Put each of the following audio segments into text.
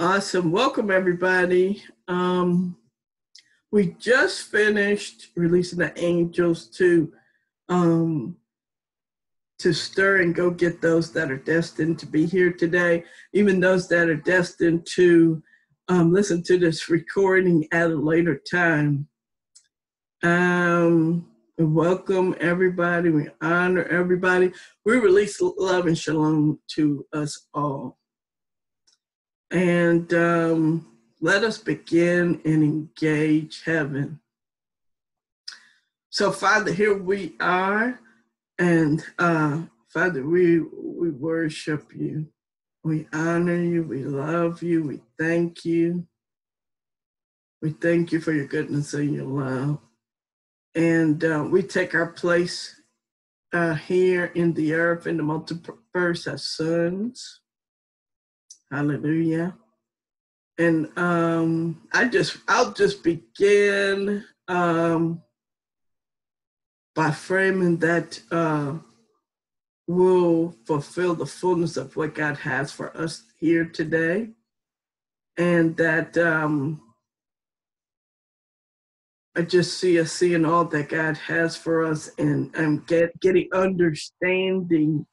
Awesome. Welcome, everybody. Um, we just finished releasing the angels to um, to stir and go get those that are destined to be here today, even those that are destined to um, listen to this recording at a later time. Um, welcome everybody. We honor everybody. We release love and shalom to us all. And um, let us begin and engage heaven. So, Father, here we are. And uh, Father, we, we worship you. We honor you. We love you. We thank you. We thank you for your goodness and your love. And uh, we take our place uh, here in the earth, in the multiverse as sons. Hallelujah. And um, I just, I'll just begin um, by framing that uh, will fulfill the fullness of what God has for us here today. And that um, I just see us seeing all that God has for us and, and get, getting understanding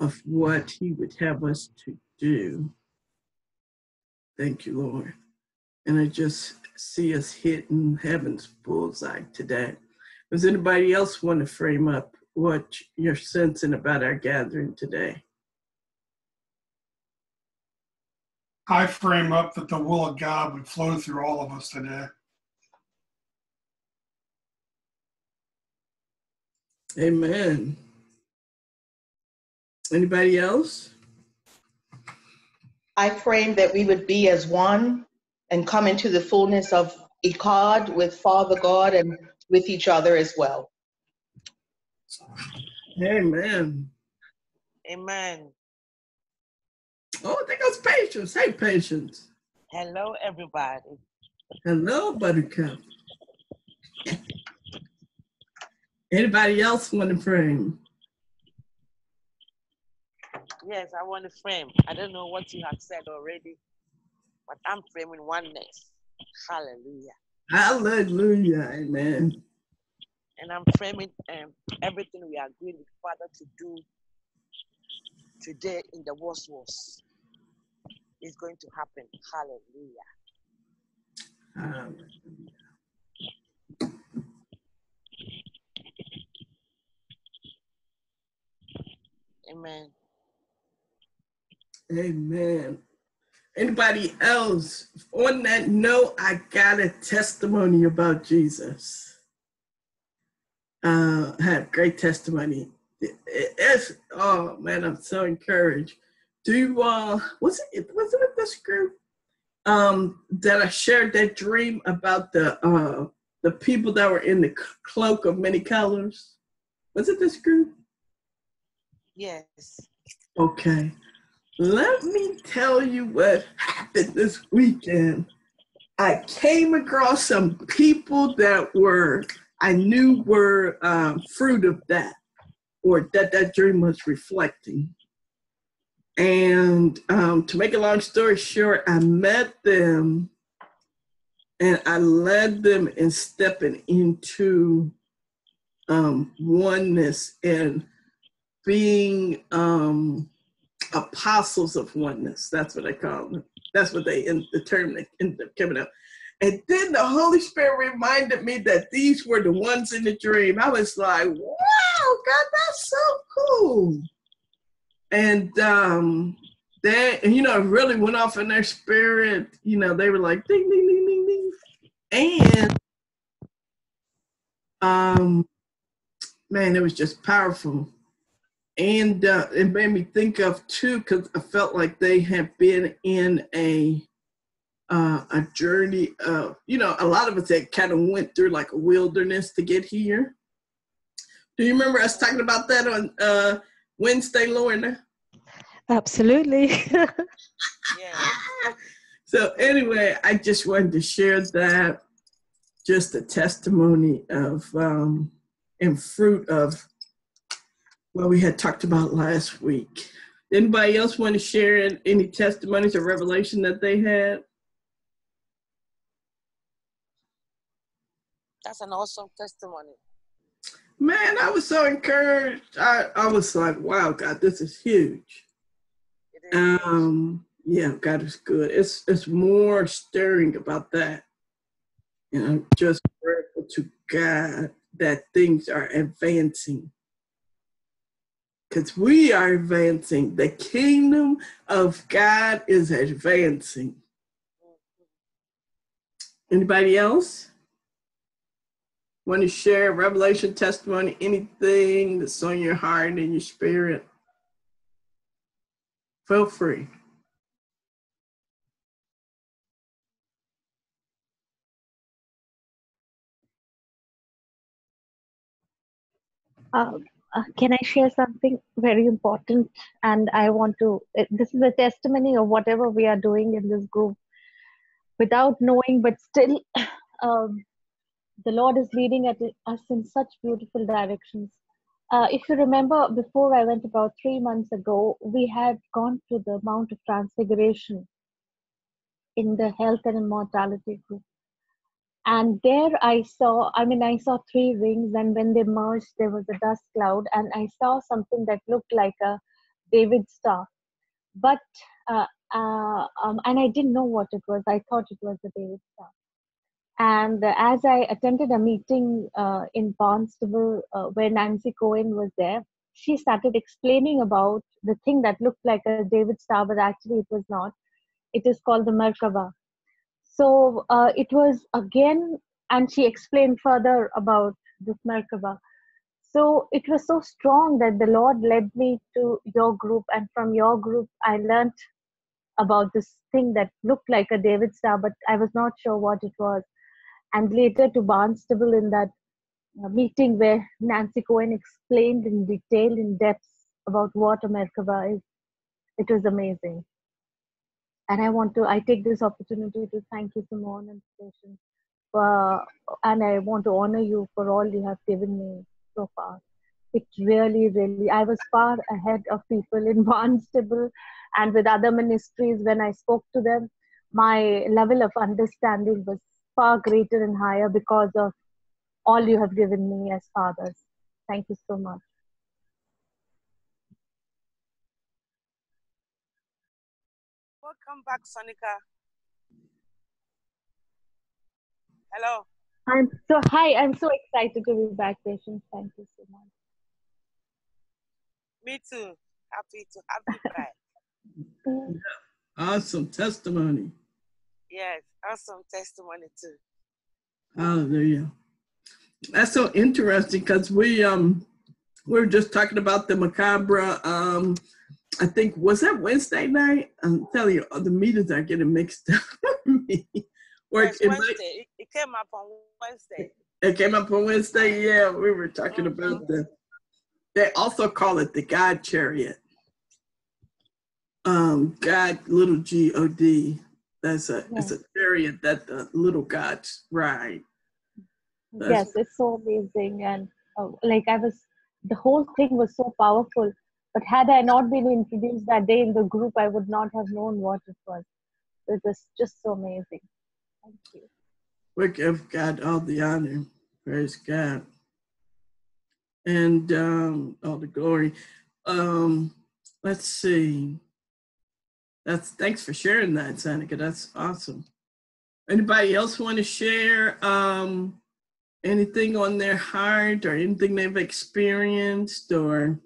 of what He would have us to do. Thank you, Lord. And I just see us hitting heaven's bullseye today. Does anybody else want to frame up what you're sensing about our gathering today? I frame up that the will of God would flow through all of us today. Amen. Anybody else? I frame that we would be as one and come into the fullness of Echad with Father God and with each other as well. Amen. Amen. Oh, there goes Patience. Hey, Patience. Hello, everybody. Hello, Buttercup. Anybody else want to frame? Yes, I want to frame. I don't know what you have said already, but I'm framing oneness. Hallelujah. Hallelujah. Amen. And I'm framing um, everything we agreed with Father to do today in the was was is going to happen. Hallelujah. Hallelujah. Amen. Amen. Anybody else? On that note, I got a testimony about Jesus. Uh, I have great testimony. It, it, it's oh man, I'm so encouraged. Do you uh was it was it with this group um that I shared that dream about the uh the people that were in the cloak of many colors? Was it this group? Yes. Okay. Let me tell you what happened this weekend. I came across some people that were, I knew were um, fruit of that, or that that dream was reflecting. And um, to make a long story short, I met them and I led them in stepping into um, oneness and being um, apostles of oneness. That's what I call them. That's what they in the term that ended up coming up. And then the Holy Spirit reminded me that these were the ones in the dream. I was like, wow, God, that's so cool. And um they you know really went off in their spirit. You know, they were like ding ding ding ding ding. And um man, it was just powerful and uh, it made me think of too because I felt like they have been in a uh, a journey of you know a lot of us that kind of went through like a wilderness to get here. Do you remember us talking about that on uh, Wednesday, Lorna? Absolutely. Yeah. So anyway, I just wanted to share that, just a testimony of um, and fruit of what we had talked about last week. Anybody else want to share any testimonies or revelation that they had? That's an awesome testimony. Man, I was so encouraged. I, I was like, wow, God, this is huge. Is. Um, yeah, God is good. It's it's more stirring about that. And I'm just grateful to God that things are advancing. Because we are advancing. The kingdom of God is advancing. Anybody else? Want to share revelation testimony, anything that's on your heart and your spirit? Feel free. Uh, uh, can I share something very important? And I want to, uh, this is a testimony of whatever we are doing in this group without knowing, but still, um, the Lord is leading at, us in such beautiful directions. Uh, if you remember, before I went about three months ago, we had gone to the Mount of Transfiguration in the Health and Immortality group and there i saw i mean i saw three rings and when they merged there was a dust cloud and i saw something that looked like a david star. But uh, uh, um, and i didn't know what it was. I thought it was a david star. And as i attended a meeting uh, in barnstable uh, where nancy cohen was there she started explaining about the thing that looked like a david star but actually it was not. It is called the merkava so uh, it was again, and she explained further about this Merkaba. So it was so strong that the Lord led me to your group, and from your group, I learned about this thing that looked like a David star, but I was not sure what it was. And later to Barnstable in that uh, meeting where Nancy Cohen explained in detail, in depth about what a Merkaba is. It was amazing and I want to I take this opportunity to thank you, Simone and Patience, and I want to honor you for all you have given me so far. It really, really, I was far ahead of people in Barnstable and with other ministries when I spoke to them. My level of understanding was far greater and higher because of all you have given me as fathers. Thank you so much. Welcome back, Sonika. Hello. I'm so hi. I'm so excited to be back, Patience. Thank you so much. Me too. Happy to have you back. Awesome testimony. yes, awesome testimony too. Hallelujah. That's so interesting because we um we were just talking about the Merkaba um I think was that Wednesday night? I'm telling you, the meetings are getting mixed up me. Or yes, it, Wednesday. Might, it came up on Wednesday. It came up on Wednesday. Yeah, we were talking mm-hmm. about the. They also call it the God chariot. Um, God, little G O D. That's a yes. it's a chariot that the little gods ride. That's yes, it's so amazing, and uh, like I was, the whole thing was so powerful but had I not been introduced that day in the group, I would not have known what it was. It was just so amazing. Thank you. We give God all the honor. Praise God. And um, all the glory. Um, let's see. That's thanks for sharing that, Sanika. That's awesome. Anybody else want to share um, anything on their heart or anything they've experienced or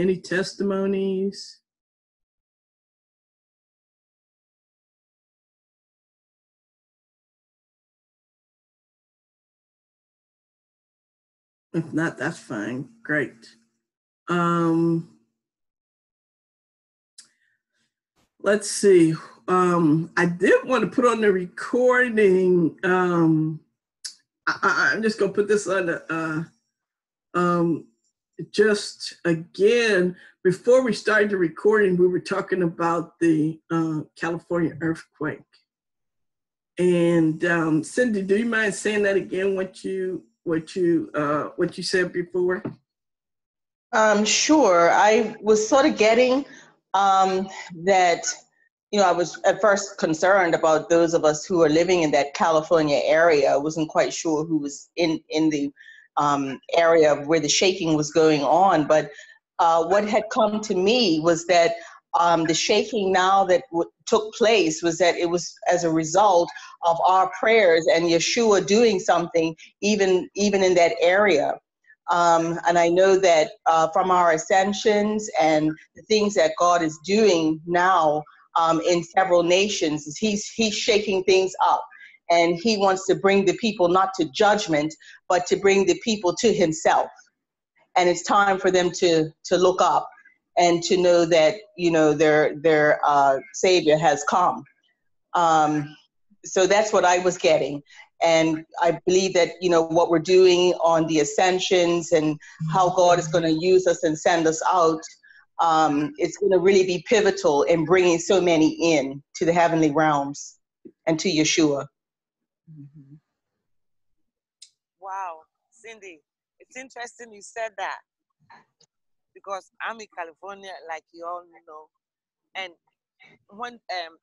any testimonies? If not, that's fine. Great. Um, let's see. Um, I did want to put on the recording. Um, I, am just gonna put this on the. Uh, um, just again, before we started the recording, we were talking about the uh, California earthquake. And um, Cindy, do you mind saying that again? What you what you uh, what you said before? Um, sure. I was sort of getting um, that you know, I was at first concerned about those of us who are living in that California area. I wasn't quite sure who was in in the um, area where the shaking was going on, but uh, what had come to me was that um, the shaking now that w- took place was that it was as a result of our prayers and Yeshua doing something even even in that area. Um, and I know that uh, from our ascensions and the things that God is doing now um, in several nations, he's he's shaking things up, and he wants to bring the people not to judgment, but to bring the people to Himself. And it's time for them to to look up and to know that you know their their uh, Savior has come. Um, so that's what I was getting, and I believe that you know what we're doing on the ascensions and how God is going to use us and send us out. Um, it's going to really be pivotal in bringing so many in to the heavenly realms and to Yeshua. Wow, Cindy, it's interesting you said that because I'm in California, like you all know, and when um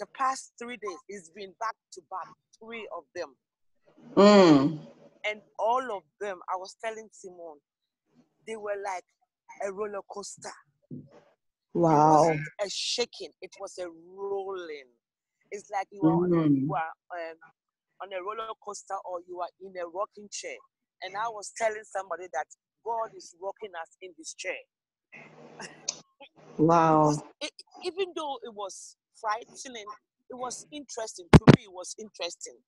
the past three days it's been back to back, three of them, Mm. and all of them. I was telling Simone, they were like a roller coaster. It Wow. wasn't a shaking; it was a rolling. It's like you are on a, Mm. you are um, on a roller coaster or you are in a rocking chair. And I was telling somebody that God is rocking us in this chair. Wow. It, even though it was frightening, it was interesting. To me, it was interesting.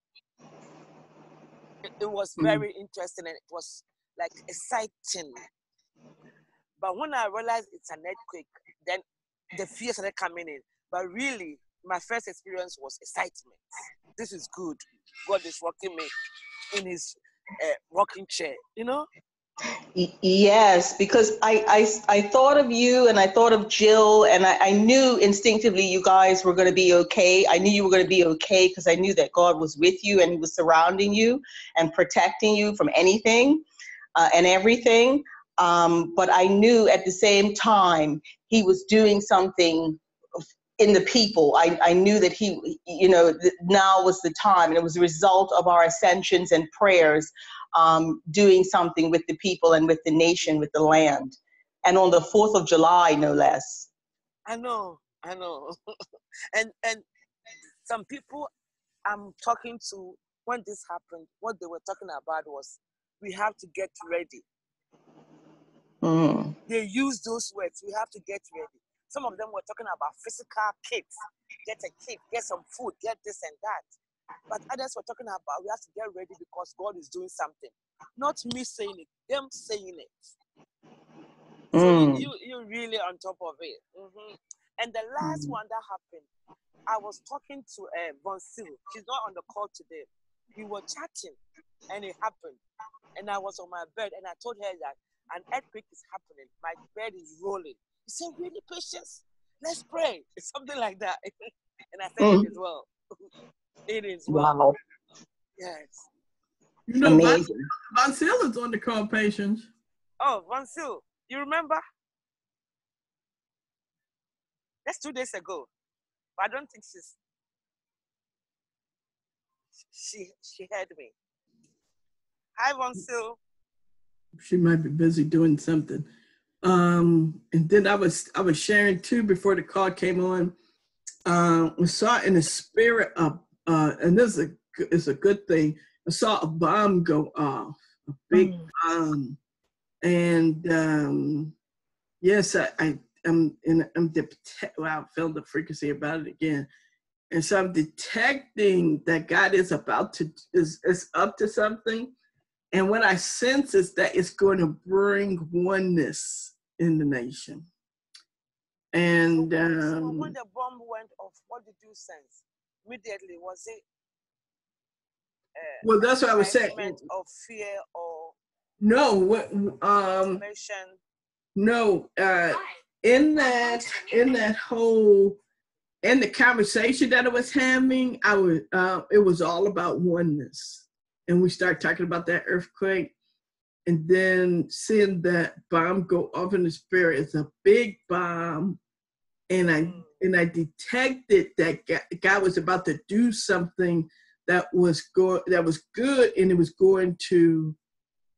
It, it was Mm. very interesting and it was like exciting. But when I realized it's an earthquake, then the fear started coming in. But really, my first experience was excitement. This is good. God is rocking me in his uh, rocking chair, you know? Yes, because I, I, I thought of you and I thought of Jill, and I, I knew instinctively you guys were going to be okay. I knew you were going to be okay because I knew that God was with you and He was surrounding you and protecting you from anything uh, and everything. Um, but I knew at the same time He was doing something in the people. I, I knew that He, you know, now was the time, and it was a result of our ascensions and prayers um, doing something with the people and with the nation, with the land. And on the 4th of July, no less. I know, I know. and and some people I'm talking to when this happened, what they were talking about was we have to get ready. Mm. They use those words, we have to get ready. Some of them were talking about physical kits. Get a kit, get some food, get this and that. But others were talking about we have to get ready because God is doing something. Not me saying it, them saying it. So Mm. you, you you're really on top of it. Mhm. And the last Mm. one that happened, I was talking to uh, Bonsil. She's not on the call today. We were chatting, and it happened. And I was on my bed, and I told her that an earthquake is happening. My bed is rolling. She said, "Really, patience? Let's pray." It's something like that. and I said, Mm. "It is well. it is well. Wow. Yes." You know, Von, Amazing. Von Seal is on the call, patience. Oh, Bonsil, you remember? That's two days ago. But I don't think she's she she heard me. Hi Bonsil. She might be busy doing something. Um, and then I was I was sharing too before the call came on. Um, we saw in the spirit of uh, and this is a is a good thing. I saw a bomb go off, a big Mm. bomb, and um, yes, I, I am in I'm detect. Wow, I felt the frequency about it again, and so I'm detecting that God is about to is is up to something, and what I sense is that it's going to bring oneness in the nation, and so, so um, when the bomb went off, what did you sense? Immediately, was it uh, well, that's what I was saying. of fear or No, what um. No, uh, in that in that whole in the conversation that I was having, I was uh, it was all about oneness, and we start talking about that earthquake, and then seeing that bomb go off in the spirit. It's a big bomb, and I Mm. and I detected that God, God was about to do something that was go that was good, and it was going to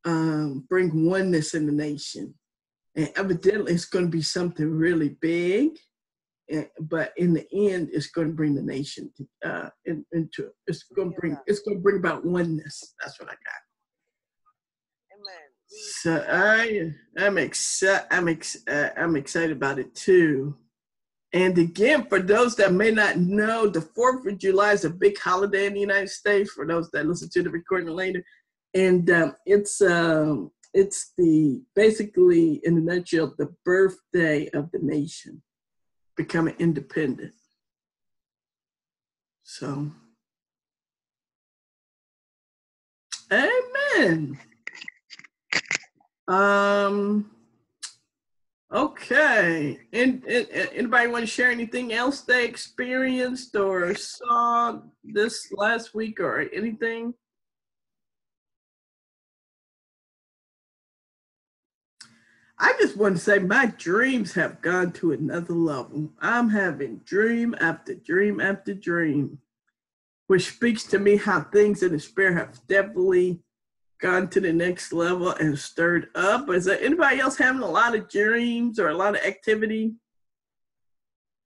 um, bring oneness in the nation. And evidently, it's going to be something really big. And, but in the end, it's going to bring the nation to, uh, in, into it's going to bring it's going to bring about oneness. That's what I got. So I I'm excited. I'm ex- uh, I'm excited about it too. And again, for those that may not know, the Fourth of July is a big holiday in the United States. For those that listen to the recording later, and um, it's um, it's the basically in a nutshell the birthday of the nation becoming independent. So, Amen. Um. Okay. And, anybody want to share anything else they experienced or saw this last week or anything? I just want to say my dreams have gone to another level. I'm having dream after dream after dream, which speaks to me how things in the spirit have definitely gone to the next level and stirred up. Is there anybody else having a lot of dreams or a lot of activity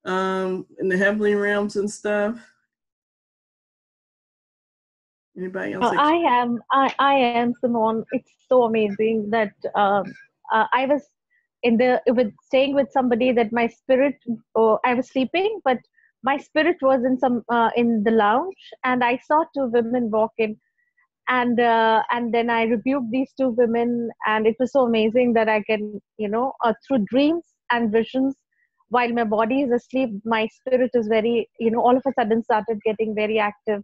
um, in the heavenly realms and stuff? Anybody else? I am, I, I am Simone. It's so amazing that um, uh, I was in the with staying with somebody that my spirit. Oh, I was sleeping, but my spirit was in some uh, in the lounge, and I saw two women walk in, and uh, and then I rebuked these two women, and it was so amazing that I can, you know, uh, through dreams and visions. While my body is asleep, my spirit is very, you know, all of a sudden started getting very active.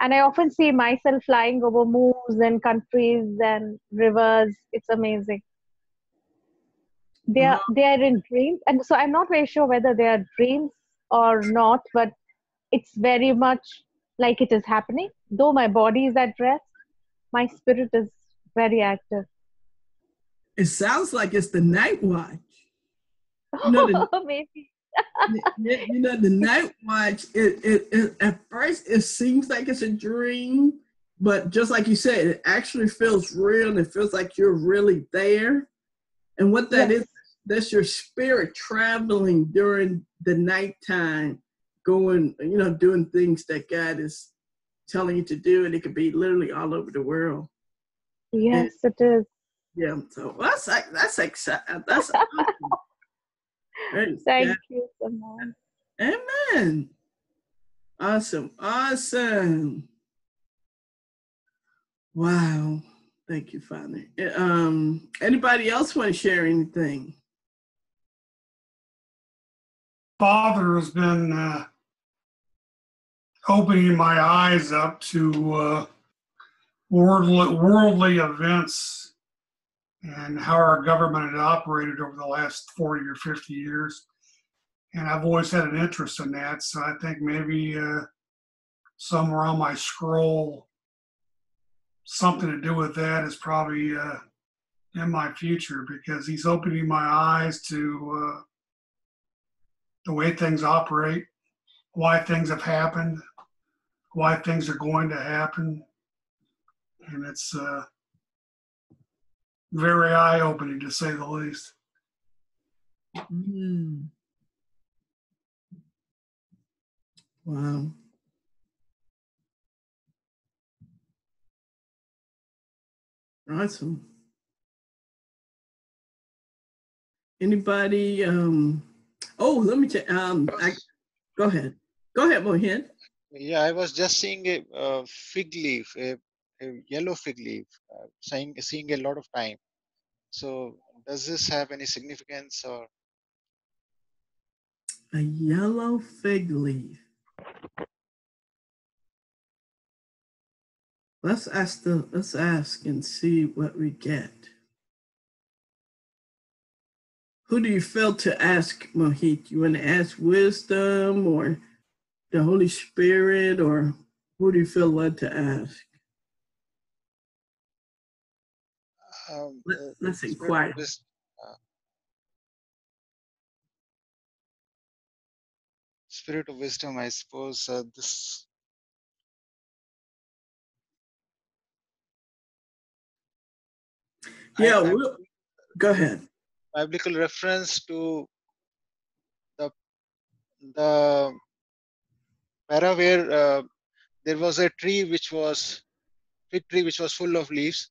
And i often see myself flying over moons and countries and rivers. It's amazing. They are they are in dreams. And so i'm not very sure whether they are dreams or not but it's very much like it is happening. Though my body is at rest my spirit is very active it sounds like it's the night watch. You know, the, maybe you you know, the night watch. It, it, it at first it seems like it's a dream, but just like you said, it actually feels real and it feels like you're really there. And what that Yes. is, that's your spirit traveling during the nighttime, going, you know, doing things that God is telling you to do, and it could be literally all over the world. yes it is Yeah, so that's like that's exciting. That's awesome. Thank God. you Simone. Amen. Awesome. Awesome. Wow. Thank you, Father. Uh, Um, anybody else want to share anything? Father has been uh, opening my eyes up to uh, worldly, worldly events and how our government had operated over the last 40 or 50 years. And I've always had an interest in that. So I think maybe uh, somewhere on my scroll, something to do with that is probably uh, in my future because he's opening my eyes to. Uh, the way things operate, why things have happened, why things are going to happen. And it's uh, very eye opening to say the least. Mm. Wow. Awesome. Anybody? Um, oh, let me check. Um, I, go ahead. Go ahead, Mohin. Yeah, I was just seeing a uh, fig leaf, a, a yellow fig leaf, uh, saying seeing a lot of time. So does this have any significance or A yellow fig leaf. Let's ask the let's ask and see what we get. Who do you feel to ask, Mohit? You want to ask wisdom or the Holy Spirit, or who do you feel led to ask? um, Let- uh, let's spirit of inquire. uh, spirit of wisdom, I suppose uh, this Yeah, I- we'll, go ahead. biblical reference to the the para where uh, there was a tree which was fig tree which was full of leaves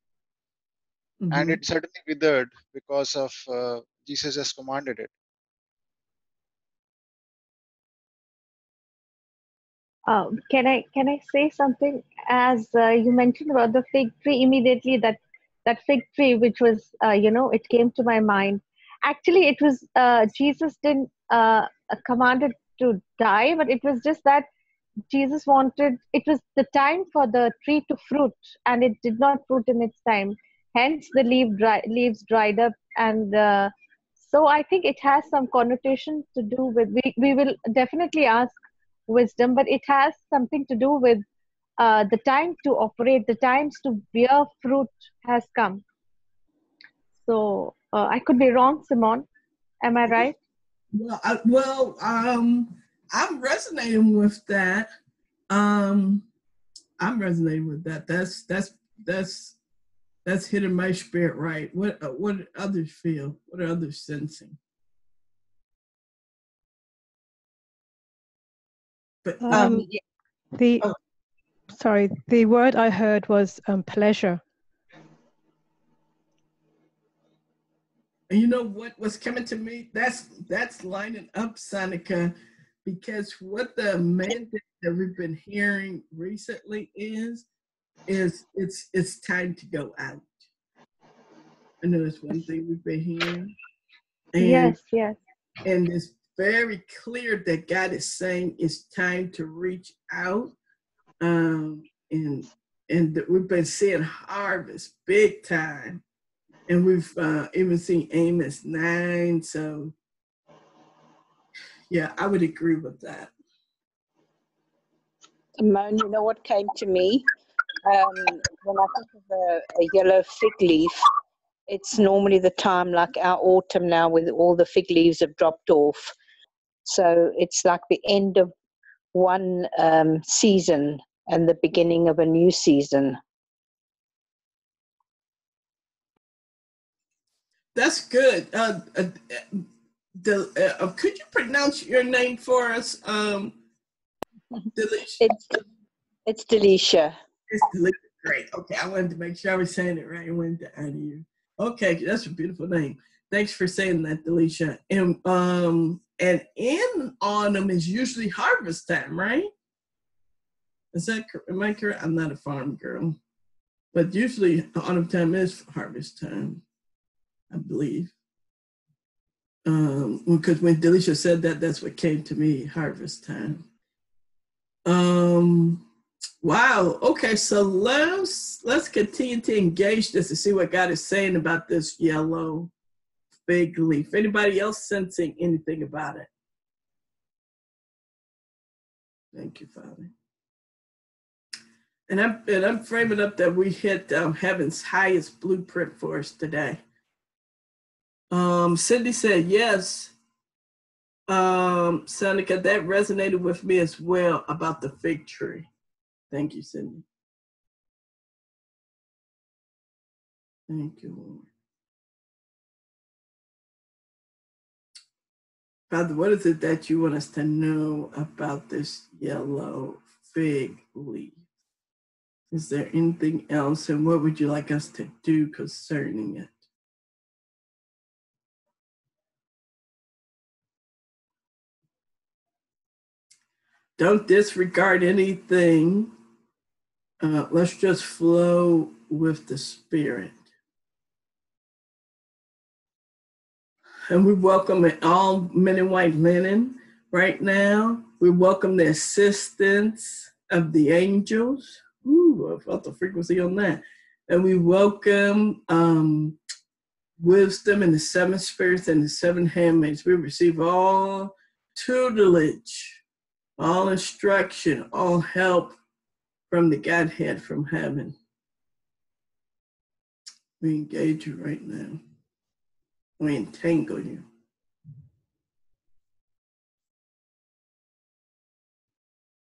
and Mhm. it suddenly withered because of uh, Jesus has commanded it. Um, can I can I say something? As uh, you mentioned about the fig tree, immediately that that fig tree, which was uh, you know, it came to my mind. Actually, it was uh, Jesus didn't uh, commanded to die, but it was just that Jesus wanted. It was the time for the tree to fruit, and it did not fruit in its time. Hence, the leaf dry, leaves dried up, and uh, so I think it has some connotation to do with. We we will definitely ask wisdom, but it has something to do with uh, the time to operate, the times to bear fruit has come. So uh, I could be wrong, Simon. Am I right? Well, I, well, um, I'm resonating with that. Um, I'm resonating with that. That's that's that's that's hitting my spirit right. What uh, what others feel? What are others sensing? But Um, Um, yeah, the Oh. sorry, the word I heard was um, pleasure. And you know what was coming to me? That's that's lining up, Sonica, because what the mandate that we've been hearing recently is, is it's it's time to go out. I know that's one thing we've been hearing. And yes, yes. and it's very clear that God is saying it's time to reach out. Um, and and we've been seeing harvest big time. And we've uh, even seen Amos 9. So, yeah, I would agree with that. Simone, you know what came to me? Um, when I think of a, a yellow fig leaf, it's normally the time like our autumn now with all the fig leaves have dropped off. So it's like the end of one um, season and the beginning of a new season. That's good. Uh, uh, the, uh, could you pronounce your name for us? Um, Delisha. It's it's Delicia. It's Delisha. Great. Okay, I wanted to make sure I was saying it right. I wanted to honor you. Okay, that's a beautiful name. Thanks for saying that, Delisha. And um, and in autumn is usually harvest time, right? Is that am I correct? I'm not a farm girl, but usually autumn time is harvest time, I believe. Um, because when Delisha said that, that's what came to me, harvest time. Um, wow. Okay, so let's let's continue to engage this to see what God is saying about this yellow fig leaf. Anybody else sensing anything about it? Thank you, Father. And I'm and I'm framing up that we hit um, heaven's highest blueprint for us today. Um, Cindy said yes. Um, Seneca, that resonated with me as well about the fig tree. Thank you, Cindy. Thank you, Lord. Father, what is it that you want us to know about this yellow fig leaf? Is there anything else, and what would you like us to do concerning it? Don't disregard anything. Uh, let's just flow with the Spirit. And we welcome all men in white linen right now. We welcome the assistance of the angels. Ooh, I felt the frequency on that. And we welcome um, wisdom and the seven spirits and the seven handmaids. We receive all tutelage, all instruction, all help from the Godhead from heaven. We engage you right now. We entangle you.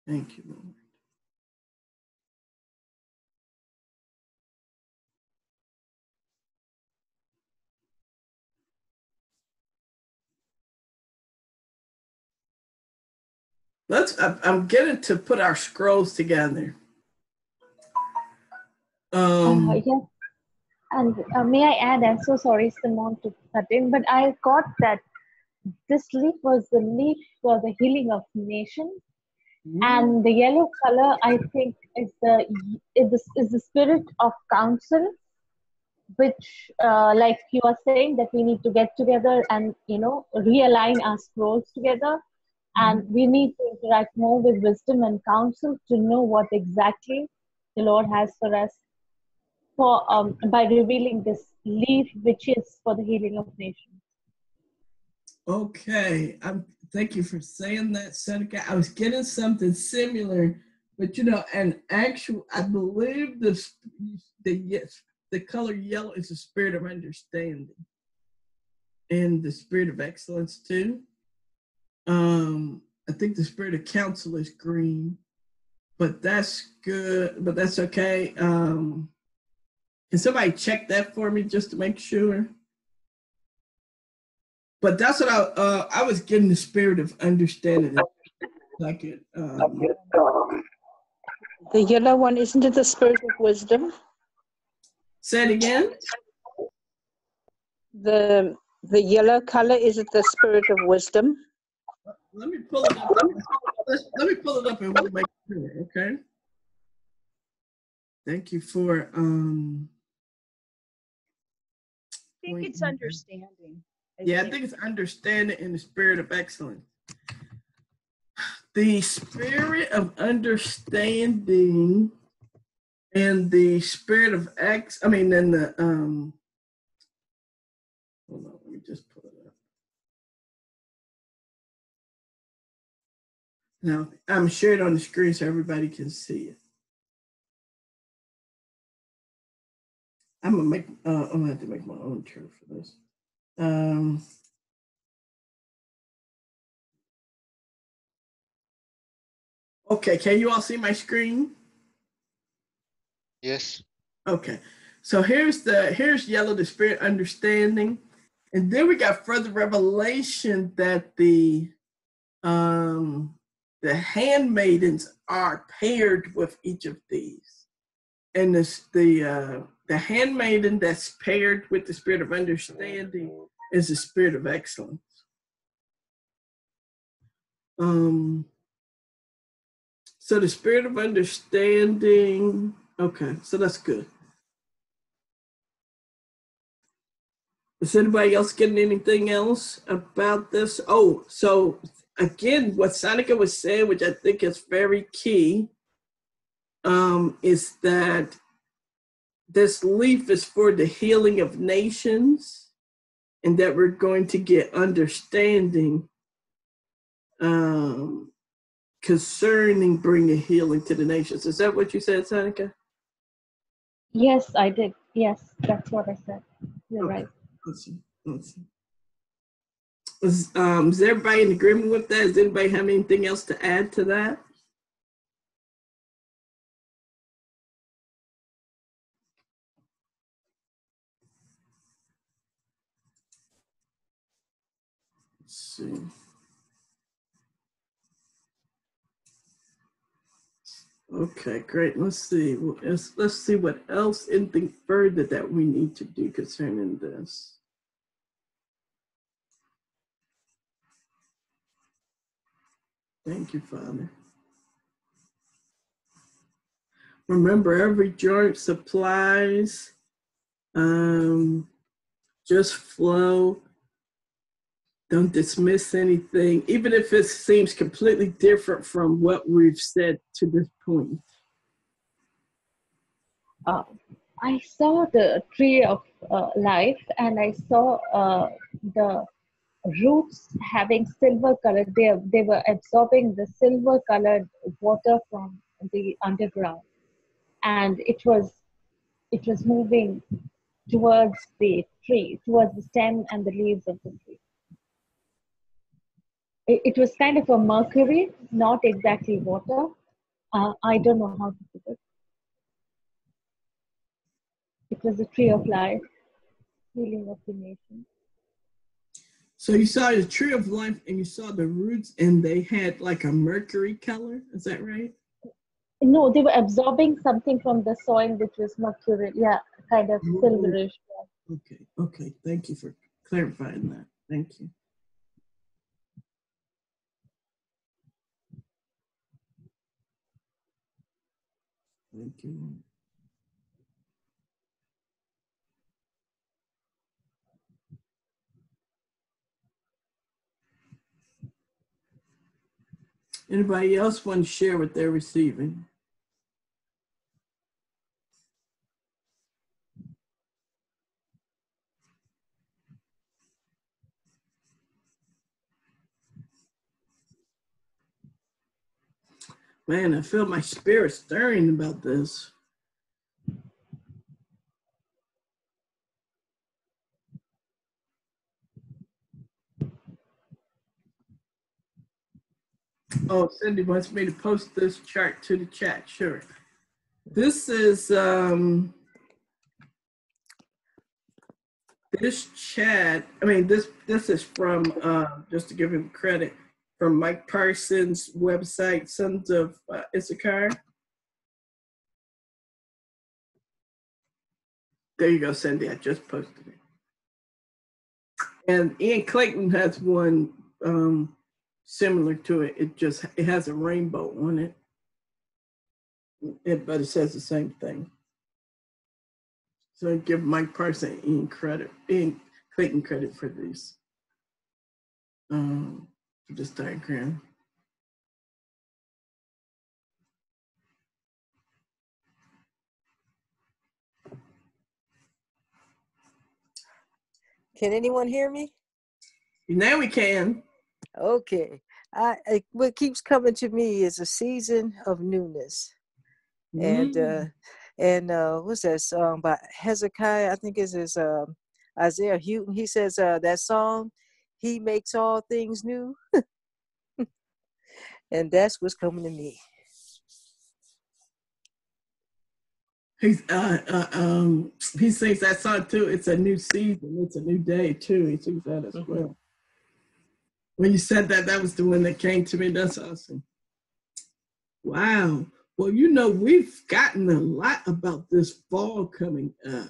Thank you, Lord. Let's. I'm getting to put our scrolls together. Um. Uh, yes. And uh, may I add, I'm so sorry, Simone, to cut in, but I got that this leaf was the leaf for the healing of nations. And the yellow color, I think, is the is the, is the spirit of counsel, which, uh, like you are saying, that we need to get together and you know realign our scrolls together, and we need to interact more with wisdom and counsel to know what exactly the Lord has for us, for um, by revealing this leaf, which is for the healing of nations. Okay, I'm. Thank you for saying that, Seneca. I was getting something similar, but you know, and actual, I believe the the yes, the color yellow is the spirit of understanding, and the spirit of excellence too. Um, I think the spirit of counsel is green, but that's good. But that's okay. Um, can somebody check that for me just to make sure? But that's what I uh, I was getting the spirit of understanding. Like it. Um, The yellow one, isn't it the spirit of wisdom? say it again. The the yellow color, is it the spirit of wisdom? Let me pull it up. Let's, let me pull it up and we'll make sure. Okay. Thank you for um. I think it's Wait. understanding. Yeah, I think it's understanding in the spirit of excellence. The spirit of understanding and the spirit of ex, I mean, then the, um, hold on, let me just pull it up. Now, I'm sharing on the screen so everybody can see it. I'm gonna make, uh, I'm gonna have to make my own chart for this. Um, okay, can you all see my screen? Yes. Okay, so here's the here's yellow, the spirit understanding, and then we got further revelation that the um the handmaidens are paired with each of these, and this the uh the handmaiden that's paired with the spirit of understanding is the spirit of excellence. Um. So the spirit of understanding. Okay, so that's good. Is anybody else getting anything else about this? Oh, so again, what Sonica was saying, which I think is very key, um, is that this leaf is for the healing of nations, and that we're going to get understanding um, concerning bringing healing to the nations. Is that what you said, Sonica? Yes, I did. Yes, that's what I said. You're Okay. right. Awesome. Awesome. Is, um, is everybody in agreement with that? Does anybody have anything else to add to that? Let's see. Okay, great. Let's see. Let's, let's see what else, anything further that we need to do concerning this. Thank you, Father. Remember, every joint supplies, um, just flow. Don't dismiss anything, even if it seems completely different from what we've said to this point. uh, I saw the tree of uh, life and I saw uh, the roots having silver color. They, they were absorbing the silver colored water from the underground. And it was, it was moving towards the tree, towards the stem and the leaves of the tree. It, was kind of a mercury, not exactly water, Uh, I don't know how to put it. It was the tree of life, healing of the nation. So you saw the tree of life and you saw the roots and they had like a mercury color. Is that right? No, they were absorbing something from the soil, which was mercurial. Yeah, kind of Ooh. silverish. Okay. Okay. Thank you for clarifying that. Thank you. Thank you. Anybody else want to share what they're receiving? Man, I feel my spirit stirring about this. Oh, Cindy wants me to post this chart to the chat. Sure. This is um this chat. I mean, this this is from uh, just to give him credit from Mike Parsons' website, Sons of uh, Issachar. There you go, Cindy. I just posted it. And Ian Clayton has one um, similar to it. It just it has a rainbow on it, it but it says the same thing. So I give Mike Parsons and Ian credit, Ian Clayton credit for these. Um, for this diagram. Can anyone hear me? Now we can. Okay. I, I what keeps coming to me is a season of newness. And uh Mm. and uh what's that song by Hezekiah? I think it's his um Israel Houghton. He says uh that song, He makes all things new. and that's what's coming to me. He's uh, uh um he sings that song too. It's a new season. It's a new day too. He sings that as well. When you said that, that was the one that came to me. That's awesome. Wow. Well, you know, we've gotten a lot about this fall coming up.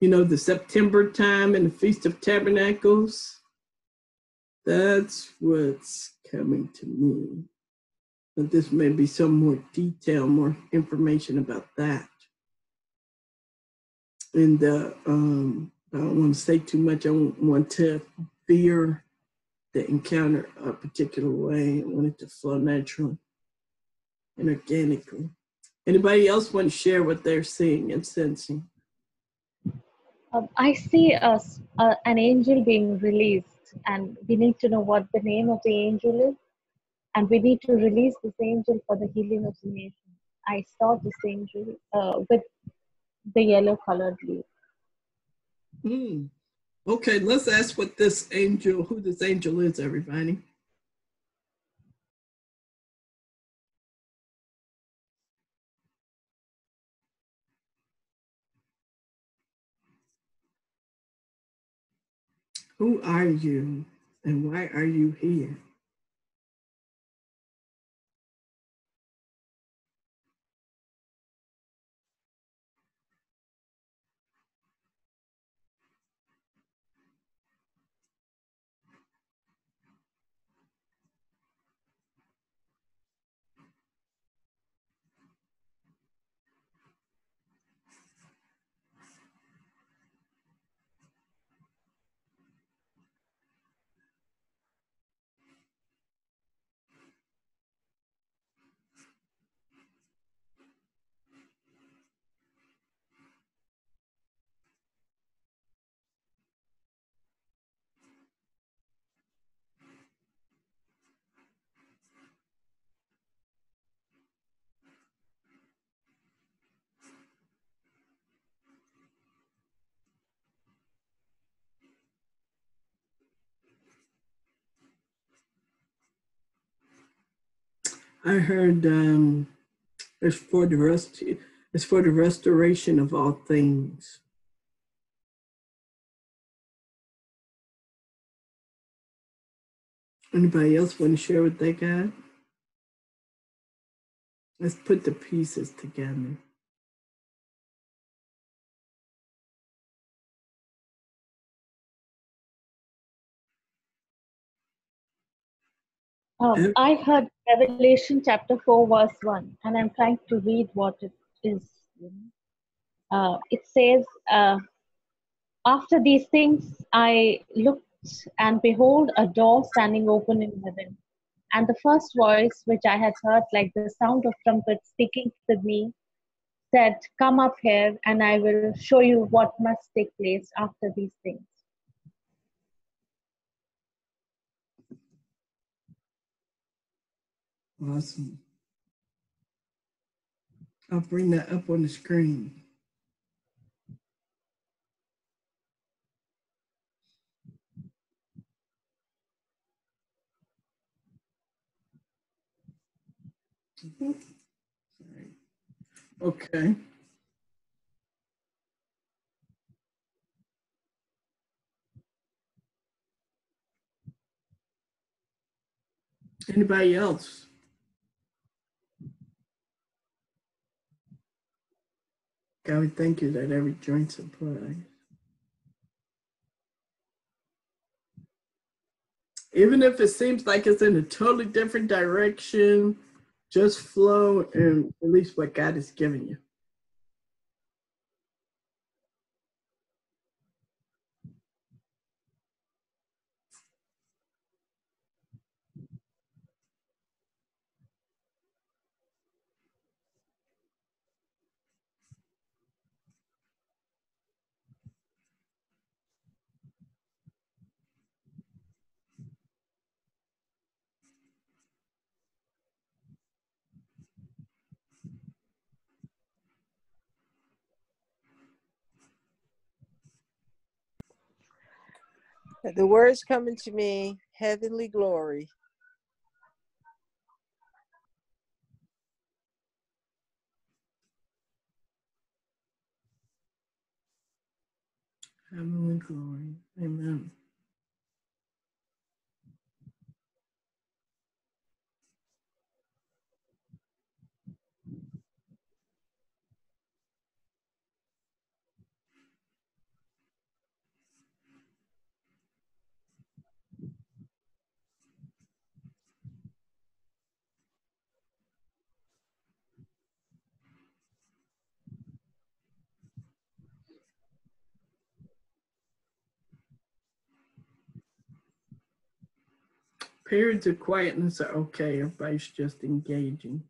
You know, the September time and the Feast of Tabernacles. That's what's coming to me. But this may be some more detail, more information about that. And uh, um, I don't want to say too much. I don't want to fear encounter a particular way. I want it to flow naturally and organically. Anybody else want to share what they're seeing and sensing? Um, I see us uh, an angel being released, and we need to know what the name of the angel is, and we need to release this angel for the healing of the nation. I saw this angel uh, with the yellow colored leaf. Hmm. Okay, let's ask what this angel, who this angel is, everybody. Who are you and why are you here? I heard um, it's for the rest. It's for the restoration of all things. Anybody else want to share what they got? Let's put the pieces together. Um, I heard Revelation chapter 4, verse 1, and I'm trying to read what it is. Uh, it says, uh, After these things I looked, and behold, a door standing open in heaven. And the first voice which I had heard, like the sound of trumpets speaking to me, said, Come up here, and I will show you what must take place after these things. Awesome. I'll bring that up on the screen. Okay. Anybody else? God, we thank you that every joint supplies. Even if it seems like it's in a totally different direction, just flow and release what God has given you. The words coming to me, heavenly glory. Heavenly glory. Amen. Periods of quietness are okay. Everybody's just engaging.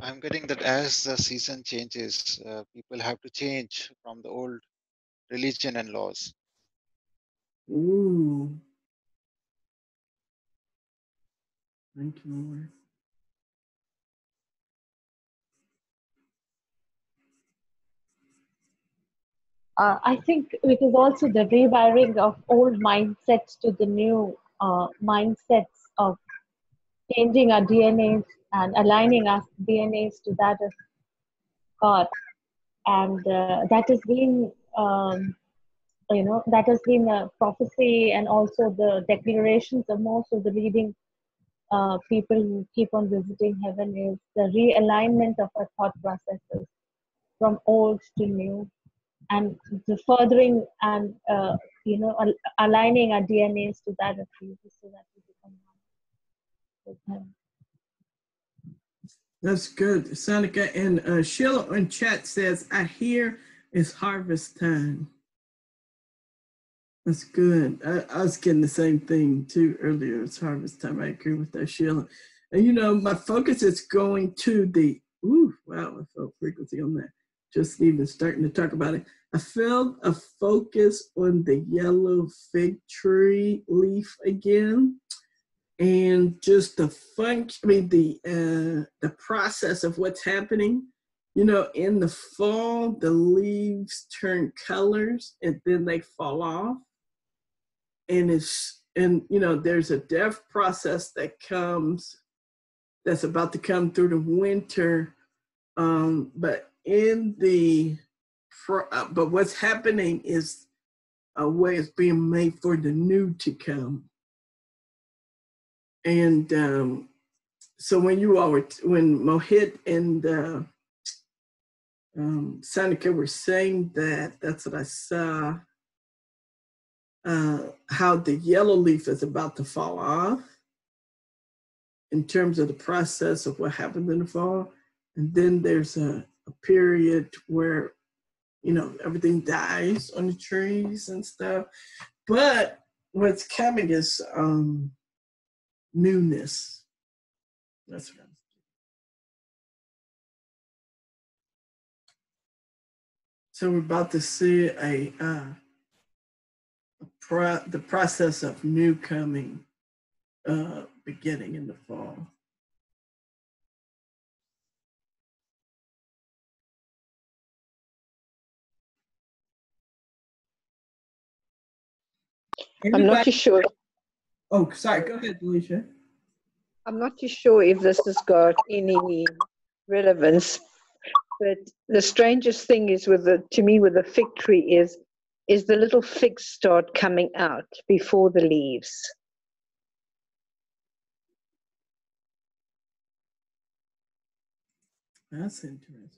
I'm getting that as the season changes, uh, people have to change from the old religion and laws. Ooh. Thank you, Lord. uh, I think it is also the rewiring of old mindsets to the new uh, mindsets of changing our DNAs and aligning our DNAs to that of God. And uh, that has been, um, you know, that has been a prophecy and also the declarations of most of the reading uh, people who keep on visiting heaven is the realignment of our thought processes from old to new and the furthering and uh, you know al- aligning our DNAs to that of Jesus so that we become one with Him. That's good, Sonica. And uh, Sheila in chat says, I hear it's harvest time. That's good. I, I was getting the same thing too earlier. It's harvest time. I agree with that, Sheila. And you know, my focus is going to the, ooh, wow, I felt frequency on that. Just even starting to talk about it. I felt a focus on the yellow fig tree leaf again. and just the fun i mean the uh the process of what's happening you know in the fall the leaves turn colors and then they fall off and it's and you know there's a death process that comes that's about to come through the winter um but in the uh, but what's happening is a way it's being made for the new to come. And um, so when you all were, when Mohit and uh, um, Sanika were saying that, that's what I saw, uh, how the yellow leaf is about to fall off in terms of the process of what happened in the fall. And then there's a, a period where, you know, everything dies on the trees and stuff. But what's coming is um, newness. That's what I'm So we're about to see a, uh, pro- the process of new coming uh, beginning in the fall. I'm not too sure. Oh, sorry. Go ahead, Alicia. I'm not too sure if this has got any relevance, but the strangest thing is with the to me with the fig tree is is the little figs start coming out before the leaves. That's interesting.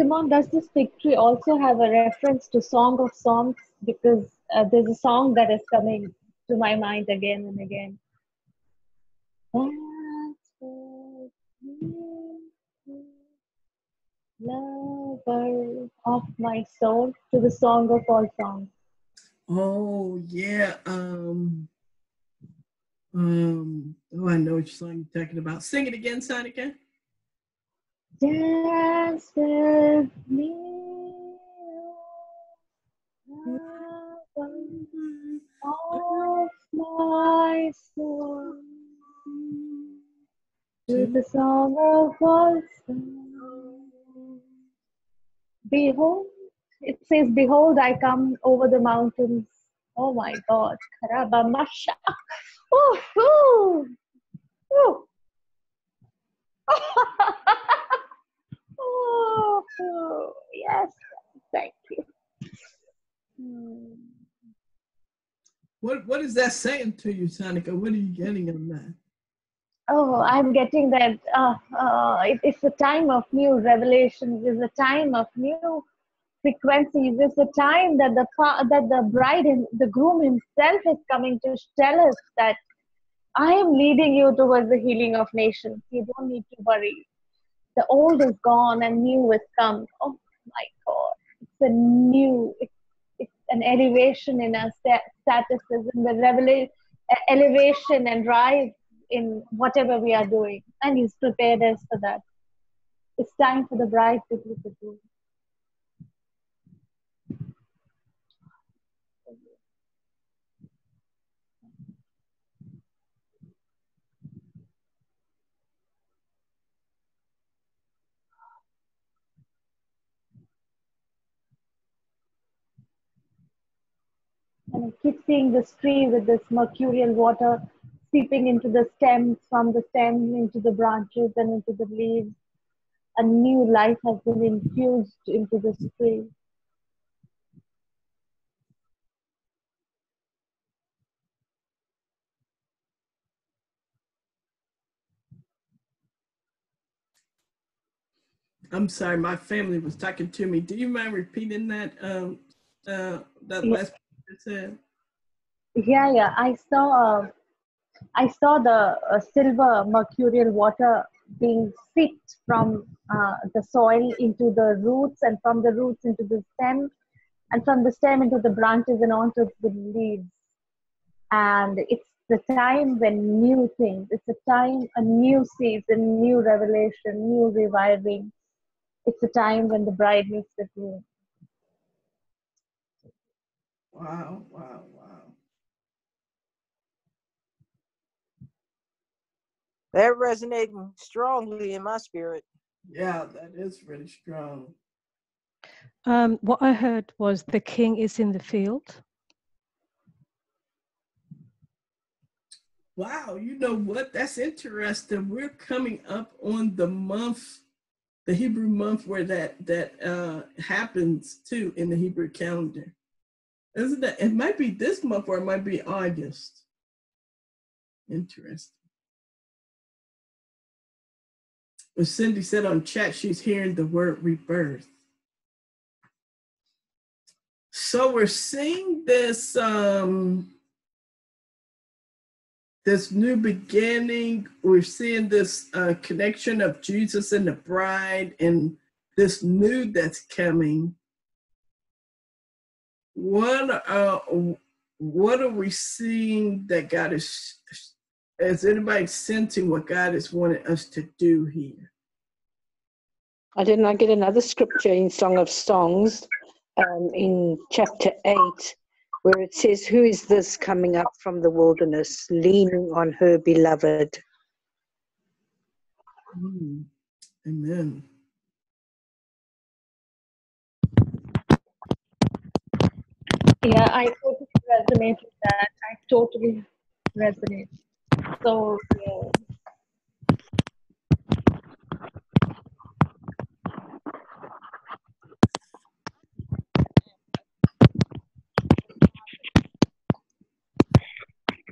Simon, does this tree also have a reference to Song of Songs? Because uh, there's a song that is coming to my mind again and again. Lover of my soul to the song of all songs. Oh yeah. Um um oh I know which song you're talking about. Sing it again, Sonica. Dance with me. Of my soul to the song of songs. Behold, it says, Behold, I come over the mountains. Oh my God. Karabamasha. Woohoo! Woo! oh, oh, yes, thank you. Hmm. What what is that saying to you, Sonica? What are you getting on that? Oh, I'm getting that. Uh, uh, it, it's a time of new revelations. It's a time of new frequencies. It's a time that the that the bride and the groom himself is coming to tell us that I am leading you towards the healing of nations. You don't need to worry. The old is gone and new is come. Oh my God! It's a new. It's, it's an elevation in our statuses, in the revelation, elevation and rise in whatever we are doing, and He's prepared us for that. It's time for the bride to be the groom. And I keep seeing this tree with this mercurial water seeping into the stems, from the stem into the branches and into the leaves. A new life has been infused into this tree. I'm sorry, my family was talking to me. Do you mind repeating that um, uh, that Yeah. last you said? Yeah, yeah. I saw, uh, I saw the uh, silver mercurial water being sipped from uh, the soil into the roots and from the roots into the stem and from the stem into the branches and onto the leaves. And it's the time when new things, it's a time, a new season, new revelation, new reviving. It's a time when the bride meets the groom. Wow, wow, wow. That resonating strongly in my spirit. Yeah, that is really strong. Um, what I heard was the king is in the field. Wow, you know what? That's interesting. We're coming up on the month, the Hebrew month where that that uh, happens too in the Hebrew calendar. Isn't that? It might be this month or it might be August. Interesting. Well, Cindy said on chat she's hearing the word rebirth. So we're seeing this um, this new beginning. We're seeing this uh, connection of Jesus and the bride, and this new that's coming. What uh, what are we seeing that God is? Is anybody sensing what God is wanting us to do here? I didn't I get another scripture in Song of Songs um, in chapter 8 where it says, Who is this coming up from the wilderness, leaning on her beloved? Mm. Amen. Yeah, I totally resonate with that. I totally resonate. So, yeah.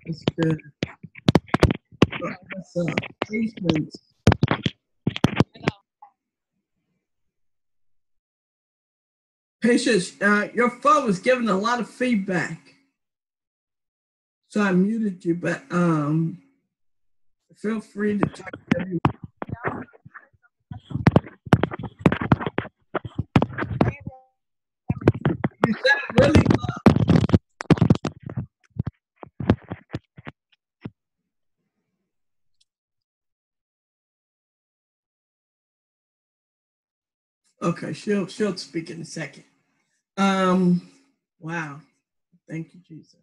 That's good. That's uh, Patience. Patience, uh, your phone was giving a lot of feedback. So I muted you, but um, feel free to talk to everyone. You really. Okay, she'll she'll speak in a second. Um, wow. Thank you, Jesus.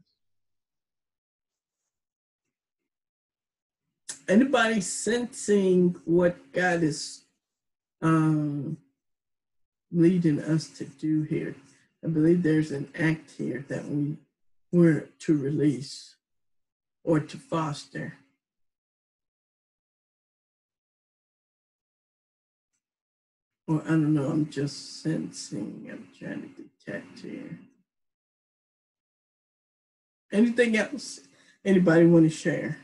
Anybody sensing what God is um, leading us to do here? I believe there's an act here that we were to release or to foster. Or I don't know, I'm just sensing, I'm trying to detect here. Anything else? Anybody want to share?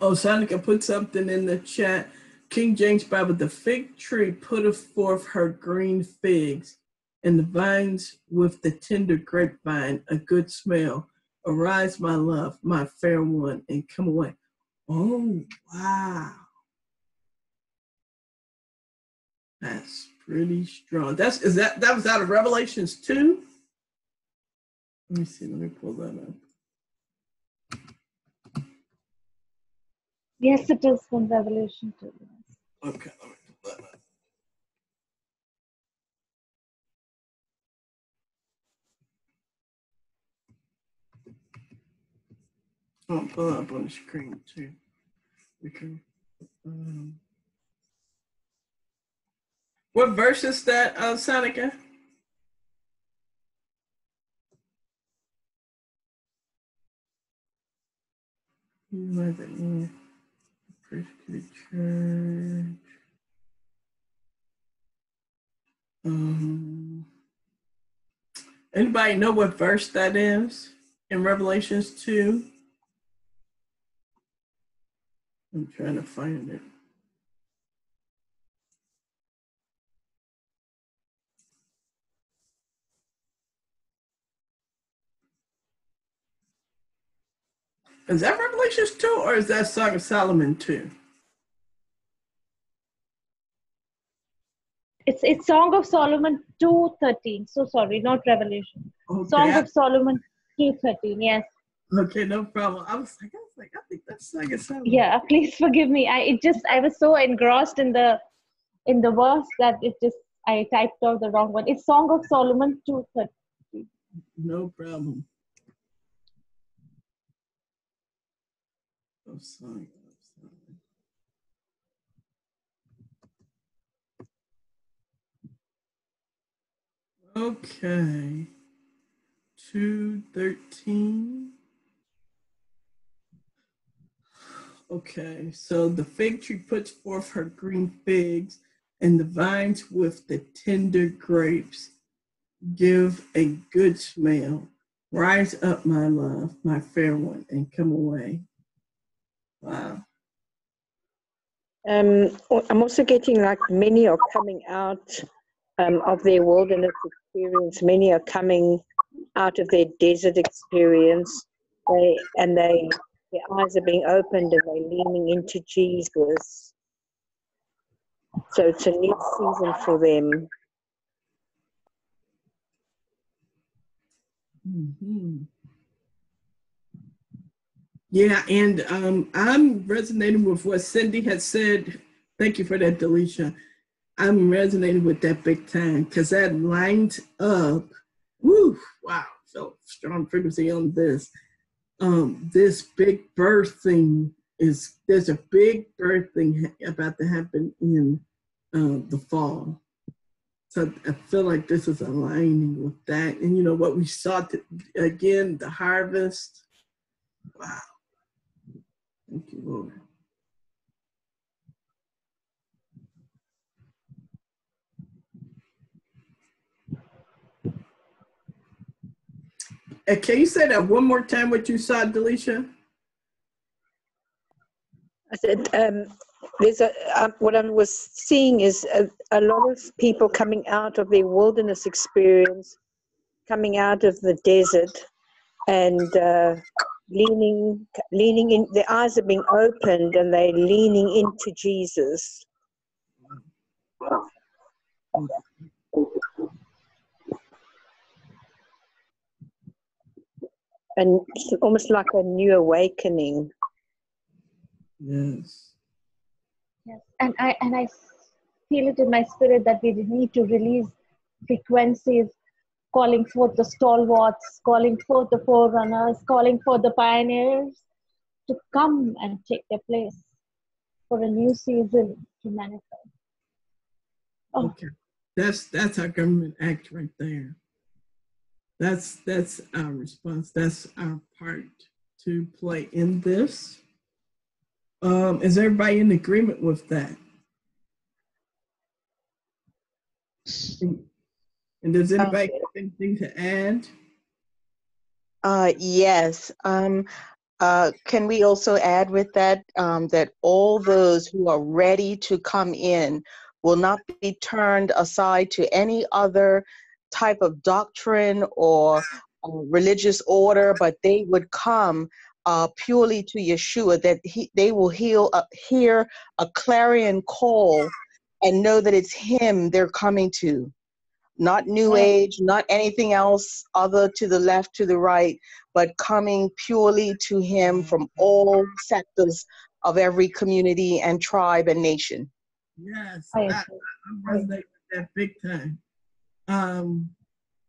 Oh, Sonica put something in the chat. King James Bible, the fig tree putteth forth her green figs, and the vines with the tender grapevine, a good smell. Arise, my love, my fair one, and come away. Oh, wow. That's pretty strong. That's is that that was out of Revelations 2? Let me see, let me pull that up. Yes, it is from Revelation 2. Okay, let me pull that up. I'll pull it up on the screen too. Okay. Um, what verse is that, uh, Sonica? Eleven. Persecuted church. Um, anybody know what verse that is in Revelations 2? I'm trying to find it. Is that Revelations 2 or is that Song of Solomon 2? It's it's Song of Solomon two thirteen. So sorry, not Revelation. Okay, Song of Solomon two thirteen. Yes. okay, no problem. I was like, I was like, I think that's Song of Solomon. Yeah. Please forgive me. I it just I was so engrossed in the in the verse that it just I typed out the wrong one. It's Song of Solomon two thirteen. No problem. Oh, Song of Solomon. Okay. 213. Okay, so the fig tree puts forth her green figs, and the vines with the tender grapes give a good smell. Rise up, my love, my fair one, and come away. Wow. Um, I'm also getting like many are coming out um, of their wilderness experience. Many are coming out of their desert experience. They and they their eyes are being opened and they're leaning into Jesus. So it's a new season for them. hmm Yeah, and um, I'm resonating with what Cindy had said. Thank you for that, Delisha. I'm resonating with that big time because that lined up. Woo! Wow, felt strong frequency on this. Um, this big birthing is there's a big birthing ha- about to happen in uh, the fall. So I feel like this is aligning with that. And you know what we saw t- again, the harvest. Wow. Thank you, Lord. Uh, can you say that one more time what you saw, Delisha? I said, um, there's a, um, what I was seeing is a, a lot of people coming out of their wilderness experience, coming out of the desert, and uh, leaning, leaning in. Their eyes are being opened, and they're leaning into Jesus. And it's almost like a new awakening. Yes. Yes, and I and I feel it in my spirit that we need to release frequencies, calling forth the stalwarts, calling forth the forerunners, calling forth the pioneers to come and take their place for a new season to manifest. Oh, Okay. That's that's our government act right there. That's that's our response. That's our part to play in this. Um, is everybody in agreement with that? And does anybody have anything to add? Uh, yes. Um, uh, can we also add with that um, that all those who are ready to come in will not be turned aside to any other type of doctrine or uh, religious order, but they would come uh, purely to Yeshua, that he, they will heal, uh, hear a clarion call and know that it's Him they're coming to. Not New Age, not anything else other to the left, to the right, but coming purely to Him from all sectors of every community and tribe and nation. Yes, I I. I resonate with that big time. Um,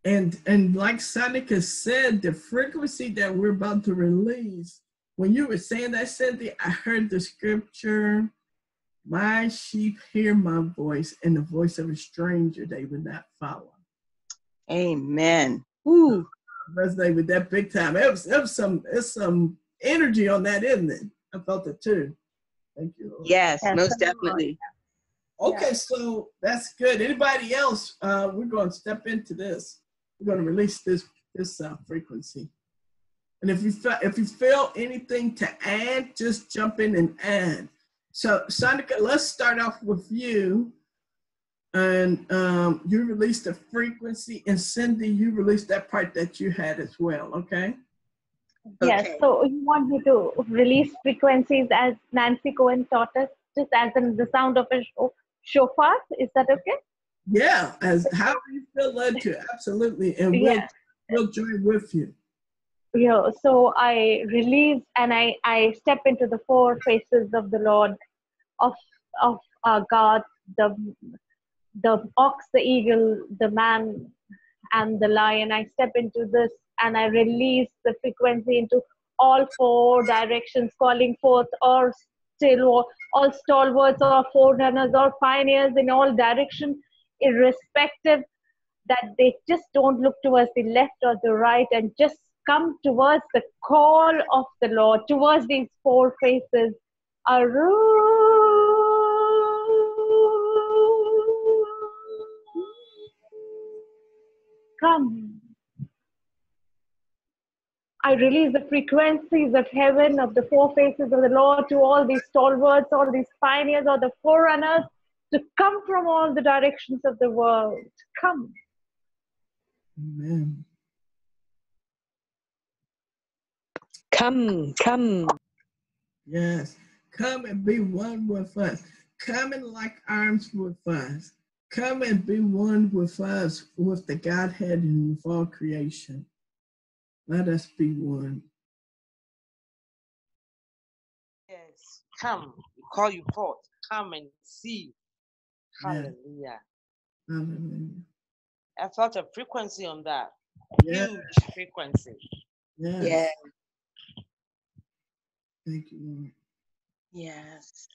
and and like Sonica said, the frequency that we're about to release. When you were saying that, Cindy, I heard the scripture. My sheep hear my voice, and the voice of a stranger they would not follow. Amen. Woo. Resonate with that big time. It was, it was some, it's some energy on that, isn't it? I felt it too. Thank you. Lord. Yes, Yes. most definitely. Okay, so that's good. Anybody else? Uh, we're going to step into this. We're going to release this this uh, frequency. And if you fe- if you feel anything to add, just jump in and add. So, Sonica, let's start off with you. And um, you released the frequency, and Cindy, you released that part that you had as well. Okay. Yes. So you want me to release frequencies as Nancy Coen taught us, just as in the sound of a sho- shofar? Is that okay? Yeah, as how you feel led to, absolutely. And we'll, Yeah. we'll join with you. Yeah. So I release and I I step into the four faces of the Lord, of of uh, God, the the ox, the eagle, the man, and the lion. I step into this and I release the frequency into all four directions, calling forth or still all stalwarts or forerunners or pioneers in all directions, irrespective that they just don't look towards the left or the right and just come towards the call of the Lord, towards these four faces. Come. I release the frequencies of heaven, of the four faces of the Lord to all these stalwarts, all these pioneers, or the forerunners to come from all the directions of the world. Come. Amen. Come, come. Yes. Come and be one with us. Come and like arms with us. Come and be one with us, with the Godhead and with all creation. Let us be one. Yes. Come. We call you forth. Come and see. Yeah. Hallelujah. Hallelujah. I felt a frequency on that. Yeah. Huge frequency. Yes. Yeah. Thank you, Lord. Yes.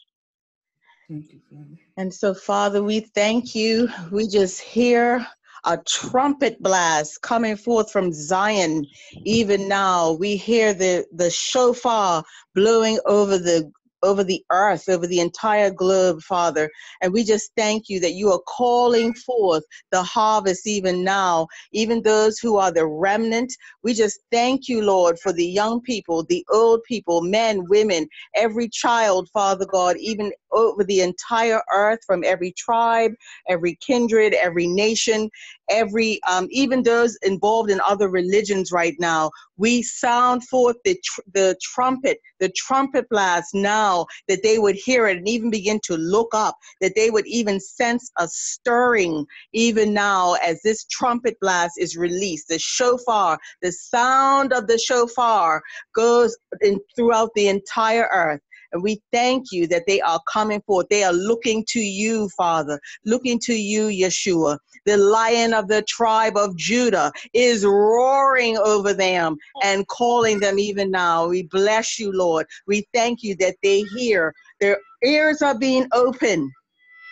And so, Father, we thank you. We just hear a trumpet blast coming forth from Zion. Even now, we hear the, the shofar blowing over the over the earth, over the entire globe, Father. And we just thank you that you are calling forth the harvest even now, even those who are the remnant. We just thank you, Lord, for the young people, the old people, men, women, every child, Father God, even over the entire earth, from every tribe, every kindred, every nation, every, um, even those involved in other religions right now. We sound forth the, tr- the trumpet, the trumpet blast now, that they would hear it and even begin to look up, that they would even sense a stirring even now as this trumpet blast is released. The shofar, the sound of the shofar goes in throughout the entire earth. And we thank you that they are coming forth. They are looking to you, Father, looking to you, Yeshua. The lion of the tribe of Judah is roaring over them and calling them even now. We bless you, Lord. We thank you that they hear. Their ears are being opened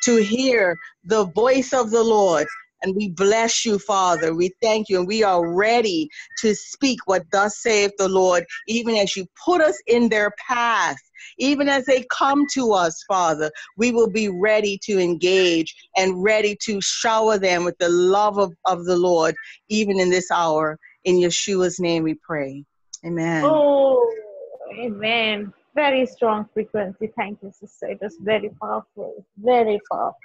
to hear the voice of the Lord. And we bless you, Father. We thank you. And we are ready to speak what thus saith the Lord, even as you put us in their path. Even as they come to us, Father, we will be ready to engage and ready to shower them with the love of, of the Lord, even in this hour. In Yeshua's name we pray. Amen. Oh, amen. Very strong frequency. Thank you, sister. It was very powerful. Very powerful.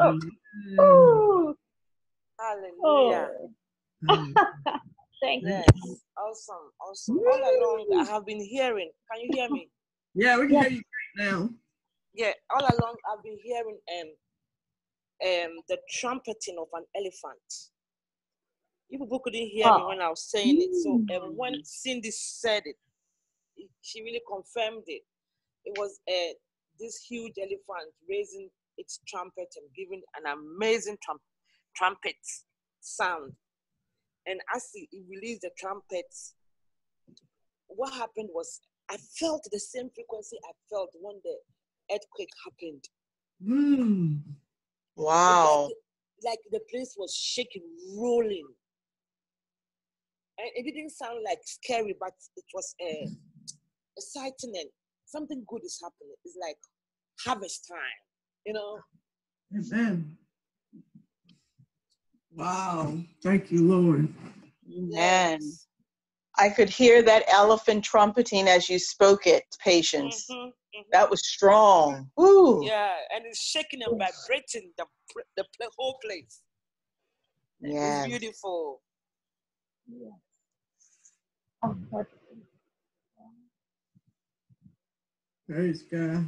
Mm. Amen. Oh, Hallelujah. oh. Mm. Amen. Thank you. Yes. Awesome. Awesome. All along, I have been hearing. Can you hear me? Yeah, we can Yes. hear you great now. Yeah. All along, I've been hearing um um the trumpeting of an elephant. You people couldn't hear me Oh. when I was saying it. So um, when Cindy said it, it- she really confirmed it. It was uh, this huge elephant raising its trumpet and giving an amazing trum- trumpet sound. And as it it released the trumpets, what happened was I felt the same frequency I felt when the earthquake happened. Mm. Wow. Like, like the place was shaking, rolling. And it didn't sound like scary, but it was uh, exciting and something good is happening. It's like harvest time, you know? Amen. Wow. Thank you, Lord. Amen. Yes. I could hear that elephant trumpeting as you spoke it, Patience. Mhm, mhm. That was strong. Woo. Yeah, and it's shaking and vibrating the, pr- the whole place. Yes. It's beautiful. Oh, what- Praise God.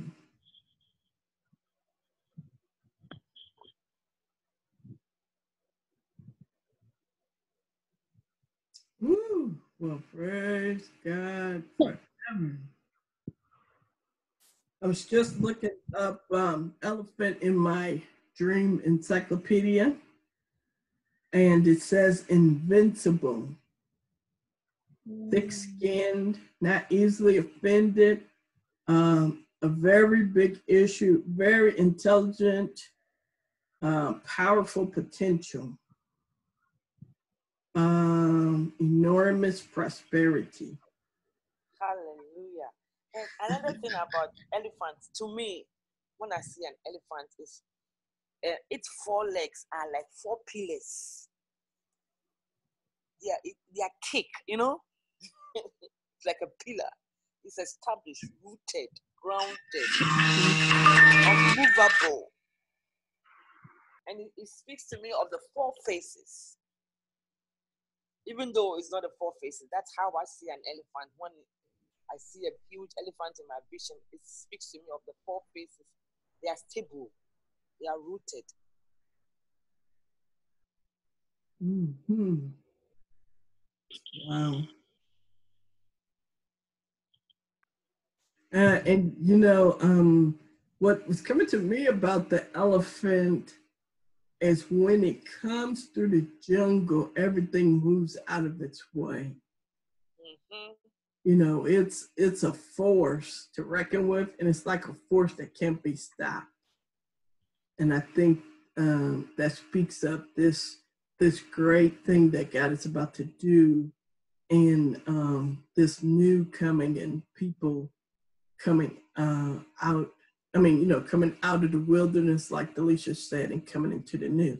Woo! Well, praise God forever. I was just looking up um, elephant in my dream encyclopedia, and it says invincible, thick skinned, not easily offended, um, a very big issue, very intelligent, uh, powerful potential, um, enormous prosperity. Hallelujah. And another thing about elephants, to me, when I see an elephant, is uh, its four legs are like four pillars. It- they are thick, you know? it's like a pillar. It's established, rooted, grounded, unmovable. And it, it speaks to me of the four faces. Even though it's not the four faces, that's how I see an elephant. When I see a huge elephant in my vision, it speaks to me of the four faces. They are stable, they are rooted. hmm Wow. Uh, and you know, um, what was coming to me about the elephant is when it comes through the jungle, everything moves out of its way. hmm You know, it's it's a force to reckon with, and it's like a force that can't be stopped. And I think um, that speaks up this this great thing that God is about to do in um, this new coming and people coming uh, out. I mean, you know, coming out of the wilderness, like Delisha said, and coming into the new.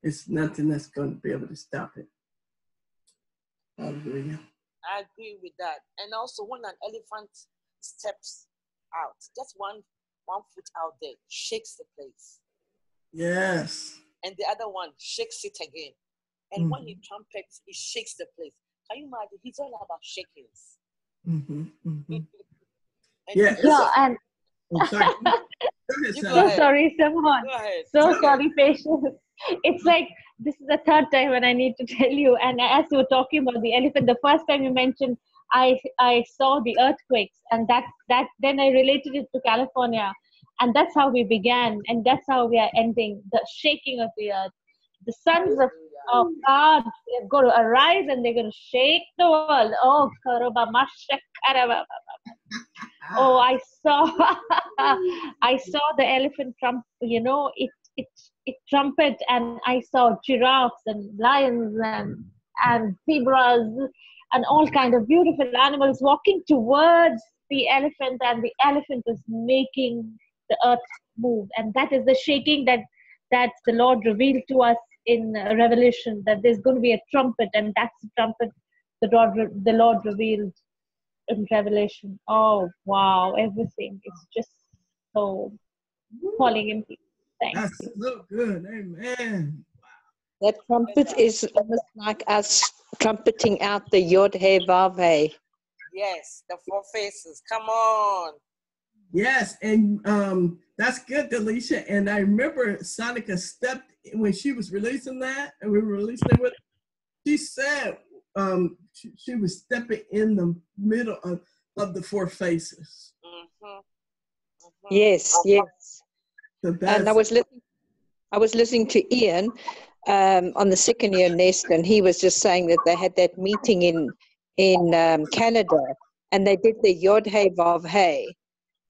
It's nothing that's going to be able to stop it. Hallelujah. I agree with that. And also, when an elephant steps out, just one one foot out there shakes the place, Yes. and the other one shakes it again. And when he trumpets, he shakes the place. Can you imagine? He's all about shakings. hmm hmm And Yeah. he's- Yeah, and I'm sorry. Go ahead, go so sorry, Simon. Go ahead. So sorry, patience. It's like this is the third time when I need to tell you. And as you were talking about the elephant, the first time you mentioned, I I saw the earthquakes, and that that then I related it to California, and that's how we began, and that's how we are ending the shaking of the earth. The sons of of God are going to arise and they're going to shake the world. Oh, Karuba Mashakaraba. Ah. Oh, I saw, I saw the elephant trump. You know, it it it trumpet, and I saw giraffes and lions and and zebras and all kind of beautiful animals walking towards the elephant, and the elephant is making the earth move, and that is the shaking that that the Lord revealed to us in Revelation. That there's going to be a trumpet, and that's the trumpet the Lord the Lord revealed Revelation. Oh wow, everything is just so falling in place. Thank That's you. so good. Amen. That trumpet is almost like us trumpeting out the Yod He Vav He. Yes, the four faces. Come on. Yes, and um, that's good, Delisha. And I remember Sonica stepped when she was releasing that, and we were releasing it with. She said um, she, she was stepping in the middle of, of the four faces. hmm Yes, yes. So And I was listening. I was listening to Ian um, on the second year nest, and he was just saying that they had that meeting in in um, Canada, and they did the Yod He Vav He,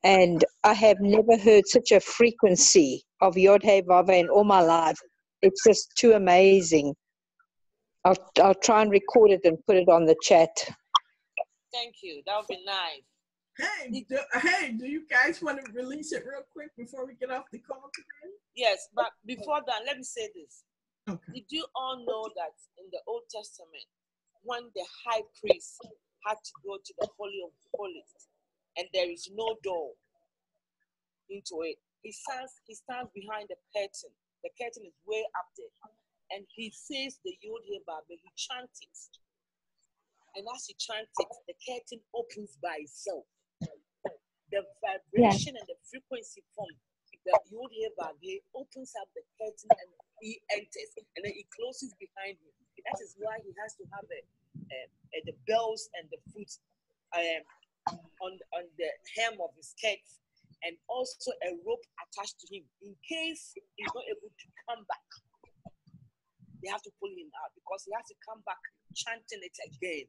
and I have never heard such a frequency of Yod He Vav He in all my life. It's just too amazing. I'll I'll try and record it and put it on the chat. Thank you. That would be nice. hey, do, hey, do you guys want to release it real quick before we get off the call today? Yes, but before that, let me say this. Okay. Did you all know that in the Old Testament, when the high priest had to go to the Holy of Holies and there is no door into it, he stands, he stands behind the curtain. The curtain is way up there. And he says the Yod Vav He, chants it. And as he chants it, the curtain opens by itself. the vibration and the frequency from the Yod He opens up the curtain and he enters and then he closes behind him. That is why he has to have a, a, a the bells and the fruits um, on on the hem of his skirt and also a rope attached to him in case he's not able to come back. They have to pull him out because he has to come back chanting it again.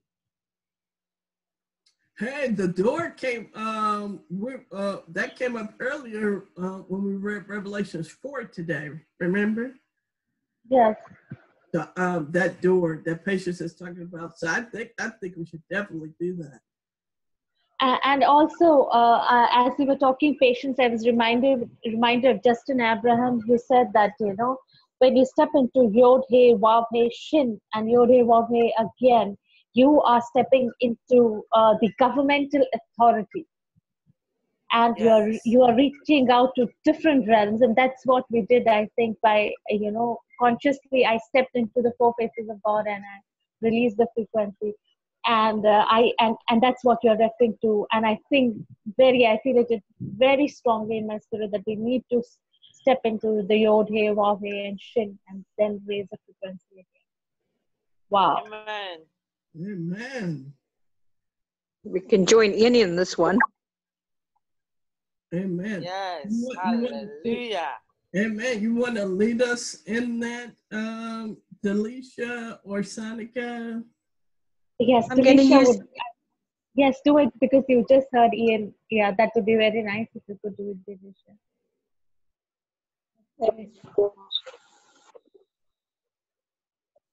Hey, the door came. Um, we uh, that came up earlier uh, when we read Revelations four today. Remember? Yes. The um that door that patience is talking about. So I think I think we should definitely do that. Uh, and also, uh, uh, as we were talking patience, I was reminded reminded of Justin Abraham who said that you know when you step into Yod He Vav He Shin and Yod He Vav He again, you are stepping into uh, the governmental authority. And you are you are reaching out to different realms and that's what we did i think by you know consciously i stepped into the four faces of god and i released the frequency. And uh, i and and that's what you're referring to. And i think very i feel it very strongly in my spirit that we need to step into the yod he vav hey and shin and then raise the frequency again wow Amen. Amen. We can join in in this one. Amen. Yes. You want- you want- Hallelujah. Amen. You want to lead us in that, um, Delisha or Sonica? Yes, I'm gonna Delisha use- Yes, do it because you just heard Ian. Yeah, that would be very nice if you could do it, Delisha.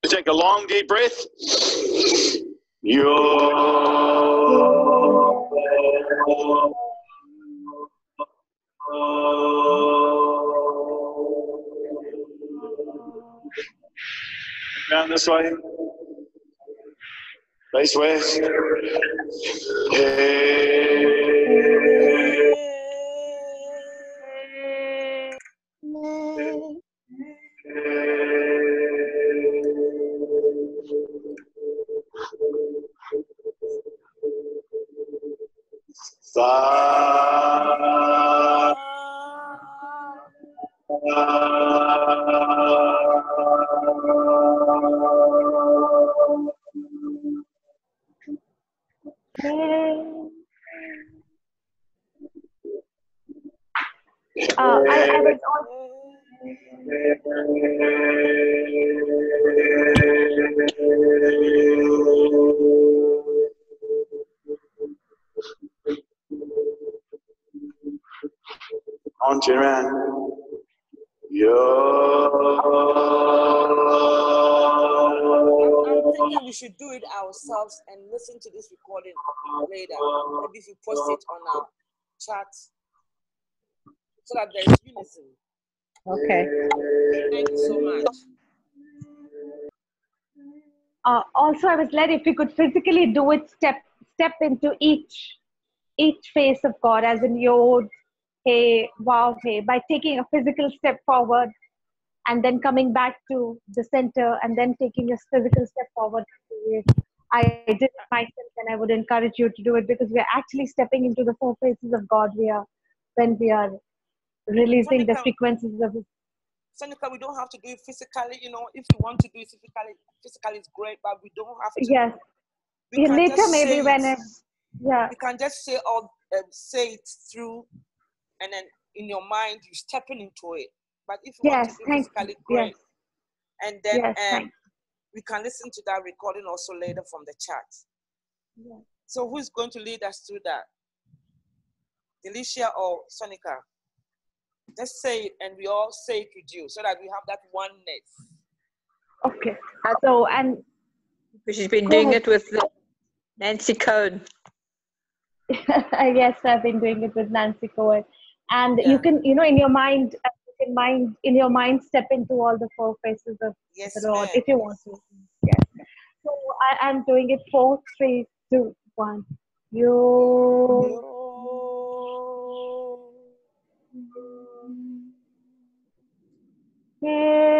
Take a long deep breath. Down this way. Face west. Uh, listen to this recording later. Maybe if you post it on our chat so that there's unison. Okay. Thank you so much. uh, also, I was led if we could physically do it, step step into each each face of God, as in Yod, Hey, Wow, Hey, by taking a physical step forward and then coming back to the center and then taking a physical step forward. I did it myself and I would encourage you to do it because we are actually stepping into the four faces of God. We are when we are releasing the Monica- frequencies of His Seneca, we don't have to do it physically. You know, if you want to do it physically, physically is great, but we don't have to. Yes. Yeah, later maybe when it. it, yeah. You can just say all, um, say it through, and then in your mind you're stepping into it. But if you want to do you. physically, Yes. And then Yes, um, we can listen to that recording also later from the chat. Yes. So who's going to lead us through that? Delisha or Sonica? Let's say it and we all say it with you so that we have that oneness. Okay. So and She's been doing ahead. it with uh, Nancy Coen. yes, I've been doing it with Nancy Coen, and Yeah. you can, you know, in your mind, uh, you can mind in your mind step into all the four faces of Yes, the Lord if you want to. Yes. So I, I'm doing it four, three, two, one. You. Hallelujah.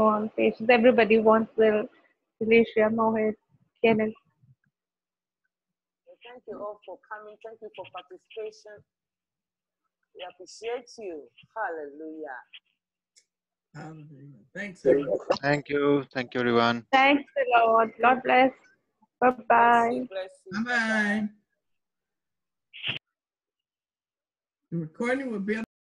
You, Simone, Patience, everybody wants Will, Felicia, Mohit, Kenneth. Thank you all for coming. Thank you for participation. We appreciate you. Hallelujah. Hallelujah. Thanks, everyone. Thank you. Thank you, everyone. Thanks a lot. God bless. Bye bye. Bye-bye. The recording will be